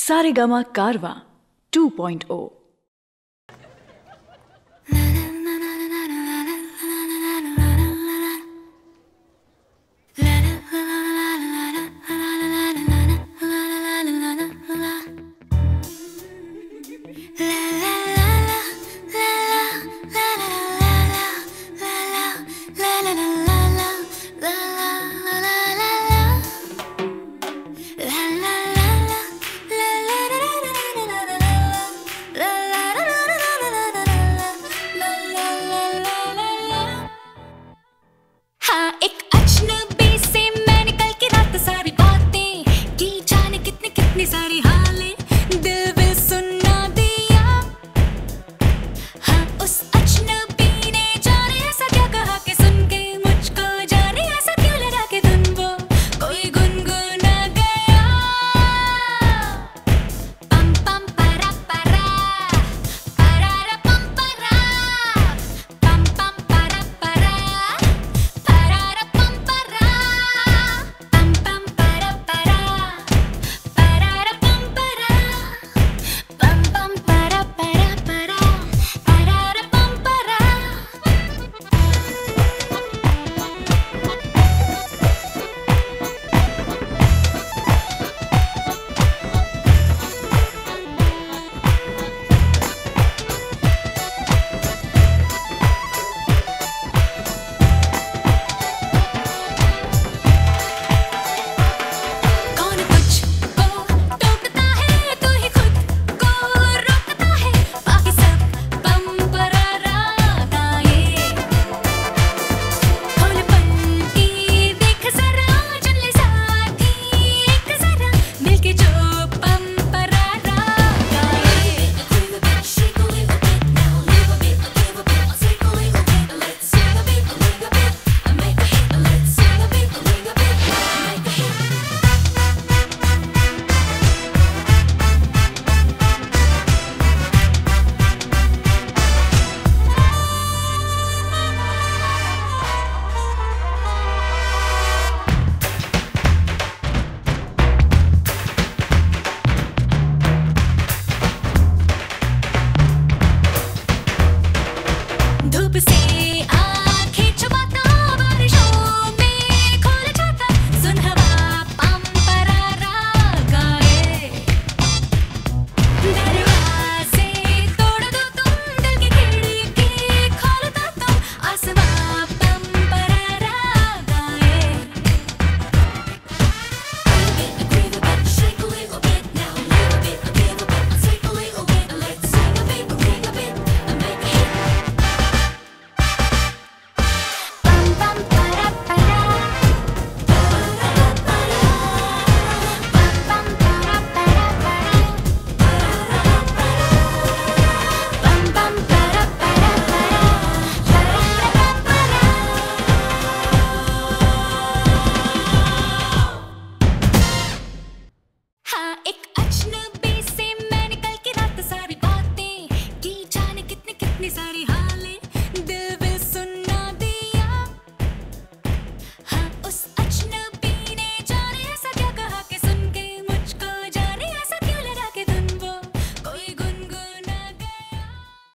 सारेगामा कारवा 2.0 एक अजनबी